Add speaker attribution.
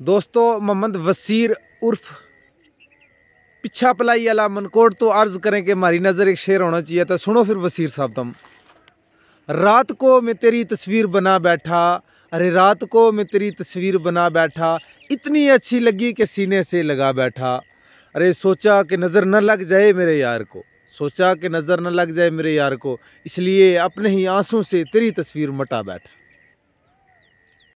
Speaker 1: दोस्तों, मोहम्मद वसीर उर्फ़ पिछा पलाई अला मनकोट तो अर्ज़ करें कि हमारी नज़र एक शेर होना चाहिए तो सुनो फिर वसीर साहब तुम। रात को मैं तेरी तस्वीर बना बैठा, अरे रात को मैं तेरी तस्वीर बना बैठा, इतनी अच्छी लगी कि सीने से लगा बैठा। अरे सोचा कि नज़र न लग जाए मेरे यार को, सोचा कि नज़र न लग जाए मेरे यार को, इसलिए अपने ही आँसू से तेरी तस्वीर मटा बैठा।